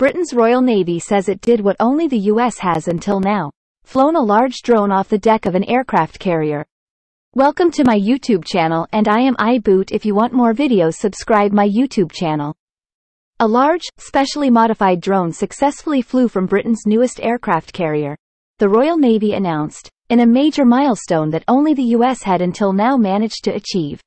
Britain's Royal Navy says it did what only the US has until now. Flown a large drone off the deck of an aircraft carrier. Welcome to my YouTube channel and I am iBoot if you want more videos subscribe my YouTube channel. A large, specially modified drone successfully flew from Britain's newest aircraft carrier. The Royal Navy announced, in a major milestone that only the US had until now managed to achieve.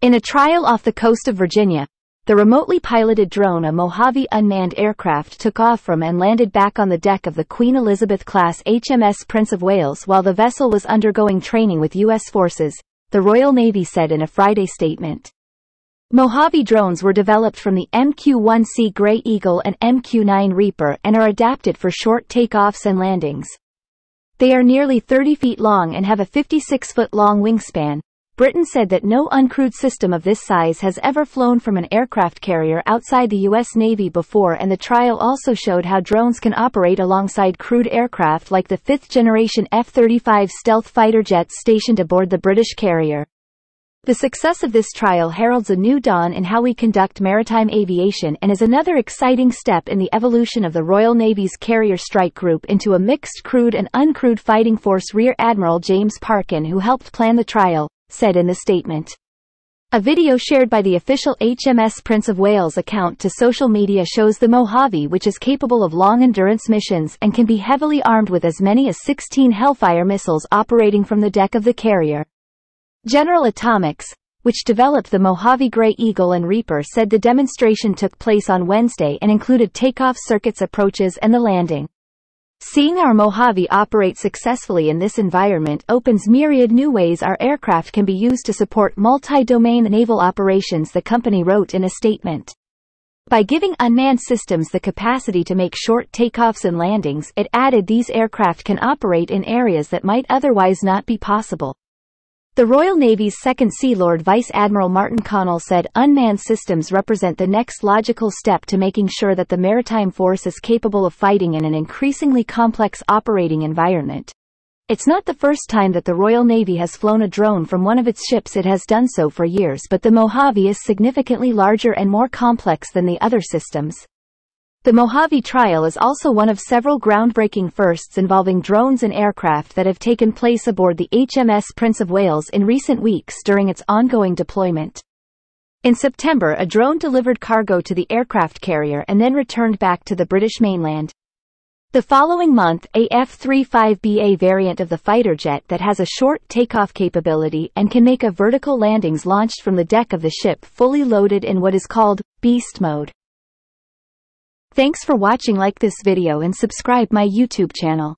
In a trial off the coast of Virginia, the remotely piloted drone a Mojave unmanned aircraft took off from and landed back on the deck of the Queen Elizabeth-class HMS Prince of Wales while the vessel was undergoing training with U.S. forces, the Royal Navy said in a Friday statement. Mojave drones were developed from the MQ-1C Grey Eagle and MQ-9 Reaper and are adapted for short takeoffs and landings. They are nearly 30 feet long and have a 56-foot-long wingspan, Britain said that no uncrewed system of this size has ever flown from an aircraft carrier outside the U.S. Navy before and the trial also showed how drones can operate alongside crewed aircraft like the fifth-generation F-35 stealth fighter jets stationed aboard the British carrier. The success of this trial heralds a new dawn in how we conduct maritime aviation and is another exciting step in the evolution of the Royal Navy's Carrier Strike Group into a mixed crewed and uncrewed fighting force Rear Admiral James Parkin who helped plan the trial, said in the statement. A video shared by the official HMS Prince of Wales account to social media shows the Mojave which is capable of long-endurance missions and can be heavily armed with as many as 16 Hellfire missiles operating from the deck of the carrier. General Atomics, which developed the Mojave Grey Eagle and Reaper said the demonstration took place on Wednesday and included takeoff circuits approaches and the landing. Seeing our Mojave operate successfully in this environment opens myriad new ways our aircraft can be used to support multi-domain naval operations the company wrote in a statement. By giving unmanned systems the capacity to make short takeoffs and landings, it added these aircraft can operate in areas that might otherwise not be possible. The Royal Navy's second Sea Lord Vice Admiral Martin Connell said unmanned systems represent the next logical step to making sure that the maritime force is capable of fighting in an increasingly complex operating environment. It's not the first time that the Royal Navy has flown a drone from one of its ships it has done so for years but the Mojave is significantly larger and more complex than the other systems. The Mojave trial is also one of several groundbreaking firsts involving drones and aircraft that have taken place aboard the HMS Prince of Wales in recent weeks during its ongoing deployment. In September a drone delivered cargo to the aircraft carrier and then returned back to the British mainland. The following month a F-35BA variant of the fighter jet that has a short takeoff capability and can make a vertical landings launched from the deck of the ship fully loaded in what is called beast mode. Thanks for watching like this video and subscribe my YouTube channel.